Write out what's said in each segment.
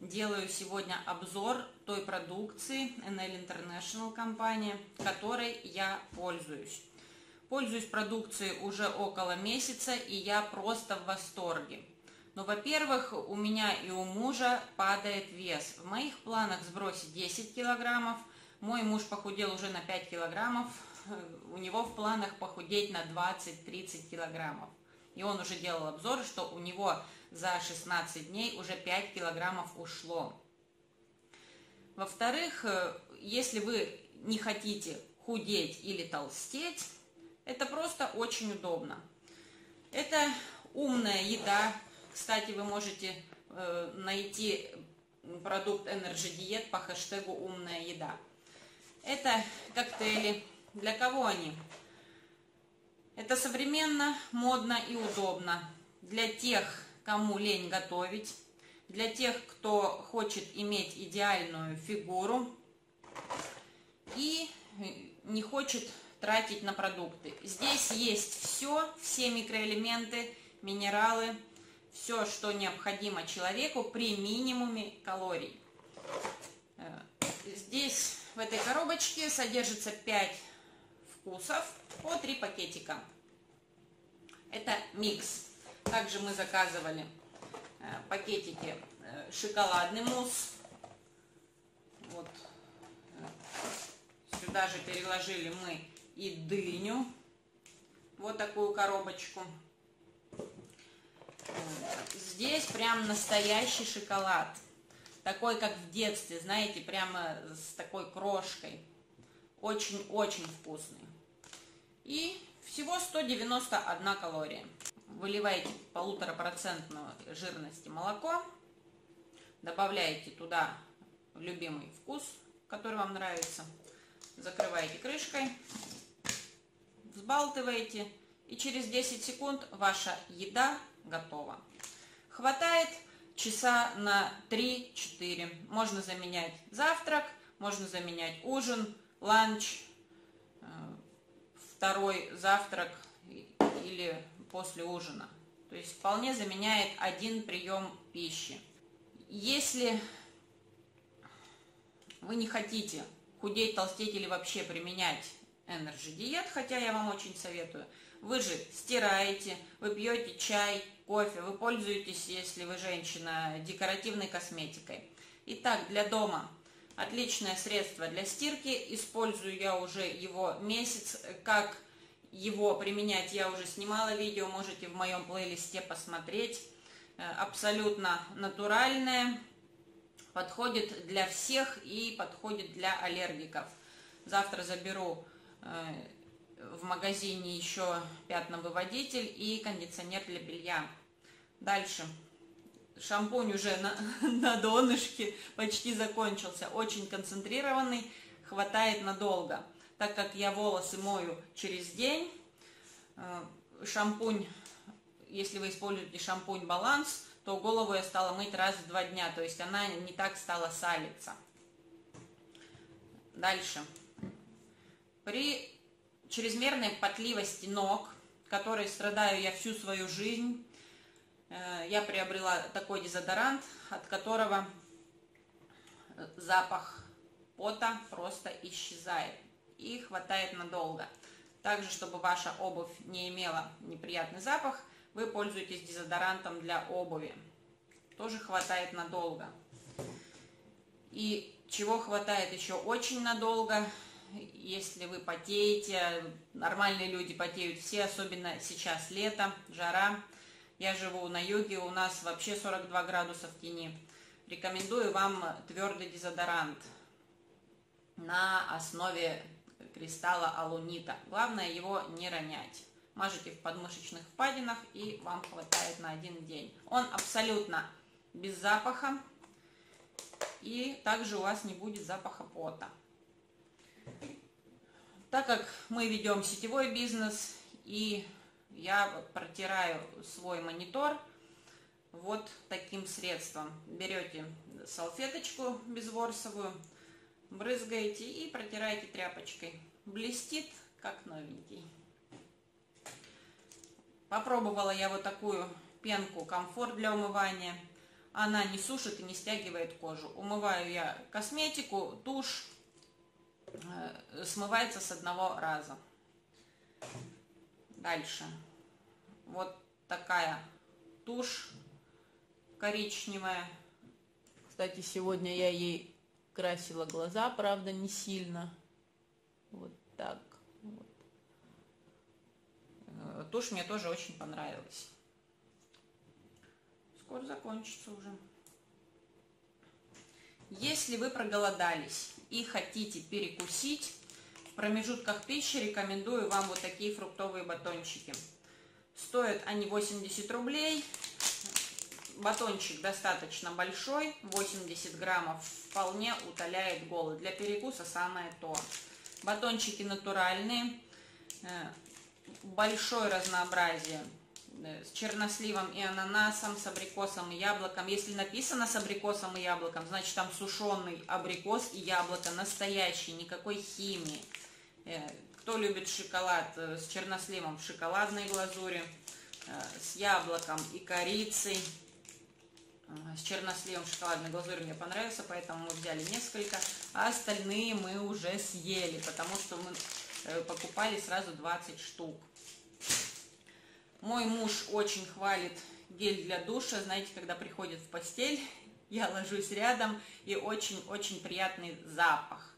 делаю сегодня обзор той продукции NL International компании, которой я пользуюсь. Пользуюсь продукцией уже около месяца, и я просто в восторге. Но, во-первых, у меня и у мужа падает вес. В моих планах сбросить 10 килограммов. Мой муж похудел уже на 5 килограммов. У него в планах похудеть на 20-30 килограммов. И он уже делал обзор, что у него за 16 дней уже 5 килограммов ушло. Во-вторых, э, если вы не хотите худеть или толстеть, это просто очень удобно. Это умная еда, кстати, вы можете э, найти продукт Energy Diet по хэштегу «Умная еда». Это коктейли. Для кого они? Это современно, модно и удобно. Для тех, кому лень готовить, для тех, кто хочет иметь идеальную фигуру и не хочет тратить на продукты. Здесь есть все, все микроэлементы, минералы, все, что необходимо человеку при минимуме калорий. Здесь в этой коробочке содержится 5 вкусов по 3 пакетика. Это микс. Также мы заказывали э, пакетики э, шоколадный мусс. Вот. Сюда же переложили мы и дыню. Вот такую коробочку. Здесь прям настоящий шоколад. Такой, как в детстве, знаете, прямо с такой крошкой. Очень-очень вкусный. И всего 191 калория. Выливаете полуторапроцентную жирности молоко. Добавляете туда любимый вкус, который вам нравится. Закрываете крышкой. Взбалтываете. И через 10 секунд ваша еда готово. Хватает часа на 3-4. Можно заменять завтрак, можно заменять ужин, ланч, э, второй завтрак или после ужина. То есть вполне заменяет один прием пищи. Если вы не хотите худеть, толстеть или вообще применять Energy диет, хотя я вам очень советую, вы же стираете, вы пьете чай, кофе, вы пользуетесь, если вы женщина, декоративной косметикой. Итак, для дома отличное средство для стирки. Использую я уже его месяц. Как его применять, я уже снимала видео, можете в моем плейлисте посмотреть. Э, абсолютно натуральное, подходит для всех и подходит для аллергиков. Завтра заберу э, в магазине еще пятновыводитель и кондиционер для белья. Дальше. Шампунь уже на, на донышке почти закончился. Очень концентрированный, хватает надолго. Так как я волосы мою через день, э, шампунь, если вы используете шампунь баланс, то голову я стала мыть раз в два дня. То есть она не так стала салиться. Дальше. При чрезмерной потливости ног, которой страдаю я всю свою жизнь. Э, я приобрела такой дезодорант, от которого запах пота просто исчезает и хватает надолго. Также, чтобы ваша обувь не имела неприятный запах, вы пользуетесь дезодорантом для обуви. Тоже хватает надолго. И чего хватает еще очень надолго, если вы потеете, нормальные люди потеют все, особенно сейчас лето, жара. Я живу на юге, у нас вообще 42 градуса в тени. Рекомендую вам твердый дезодорант на основе кристалла алунита. Главное его не ронять. Мажете в подмышечных впадинах и вам хватает на один день. Он абсолютно без запаха и также у вас не будет запаха пота. Так как мы ведем сетевой бизнес и я протираю свой монитор вот таким средством. Берете салфеточку безворсовую, брызгаете и протираете тряпочкой. Блестит, как новенький. Попробовала я вот такую пенку комфорт для умывания. она не сушит и не стягивает кожу. Умываю я косметику, тушь, э, смывается с одного раза. Дальше. Вот такая тушь коричневая. Кстати, сегодня я ей красила глаза, правда, не сильно. Вот так. Вот. Э, тушь мне тоже очень понравилась. Скоро закончится уже. Если вы проголодались и хотите перекусить, в промежутках пищи рекомендую вам вот такие фруктовые батончики. Стоят они 80 рублей. Батончик достаточно большой, 80 граммов, вполне утоляет голод. Для перекуса самое то. Батончики натуральные, э, большое разнообразие э, с черносливом и ананасом, с абрикосом и яблоком. Если написано с абрикосом и яблоком, значит там сушеный абрикос и яблоко настоящий, никакой химии. Э, кто любит шоколад с черносливом в шоколадной глазури, с яблоком и корицей, с черносливом шоколадной глазурью мне понравился, поэтому мы взяли несколько, а остальные мы уже съели, потому что мы э, покупали сразу 20 штук. Мой муж очень хвалит гель для душа, знаете, когда приходит в постель, я ложусь рядом, и очень-очень приятный запах.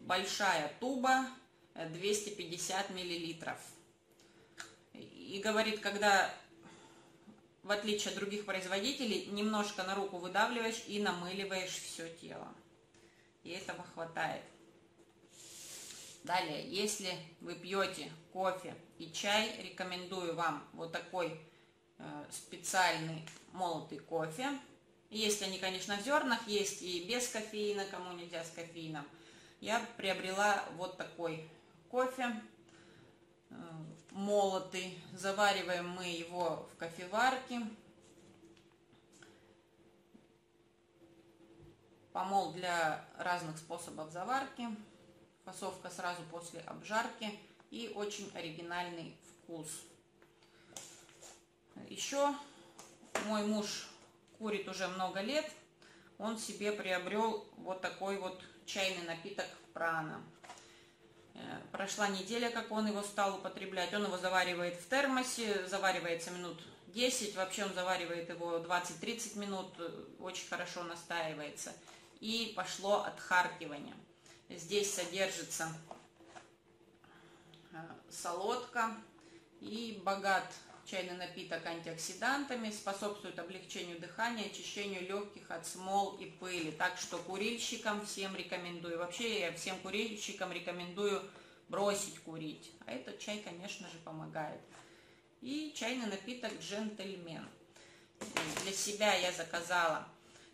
Большая туба, 250 э, миллилитров. И говорит, когда в отличие от других производителей, немножко на руку выдавливаешь и намыливаешь все тело. И этого хватает. Далее, если вы пьете кофе и чай, рекомендую вам вот такой э, специальный молотый кофе. Если они, конечно, в зернах, есть и без кофеина, кому нельзя с кофеином. Я приобрела вот такой кофе э, молотый. Завариваем мы его в кофеварке. Помол для разных способов заварки. Фасовка сразу после обжарки. И очень оригинальный вкус. Еще мой муж курит уже много лет. Он себе приобрел вот такой вот чайный напиток прана. Э, прошла неделя, как он его стал употреблять. Он его заваривает в термосе, заваривается минут 10, вообще он заваривает его 20-30 минут, э, очень хорошо настаивается. И пошло отхаркивание. Здесь содержится э, солодка и богат чайный напиток антиоксидантами, способствует облегчению дыхания, очищению легких от смол и пыли. Так что курильщикам всем рекомендую. Вообще я всем курильщикам рекомендую бросить курить. А этот чай, конечно же, помогает. И чайный напиток джентльмен. Для себя я заказала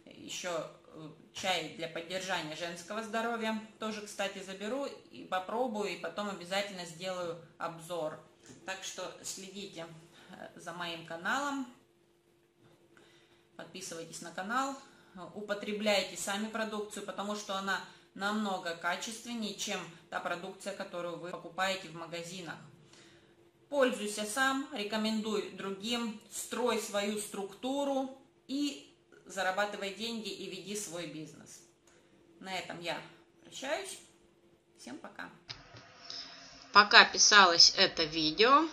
еще э, чай для поддержания женского здоровья. Тоже, кстати, заберу и попробую, и потом обязательно сделаю обзор. Так что следите за моим каналом. Подписывайтесь на канал. Употребляйте сами продукцию, потому что она намного качественнее, чем та продукция, которую вы покупаете в магазинах. Пользуйся сам, рекомендуй другим, строй свою структуру и зарабатывай деньги и веди свой бизнес. На этом я прощаюсь. Всем пока. Пока писалось это видео,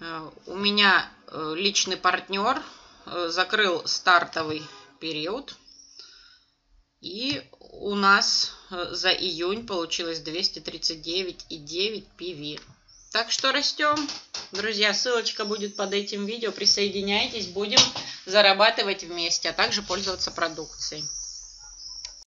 Э, у меня э, личный партнер э, закрыл стартовый период. И у нас за июнь получилось 239,9 PV. Так что растем. Друзья, ссылочка будет под этим видео. Присоединяйтесь, будем зарабатывать вместе, а также пользоваться продукцией.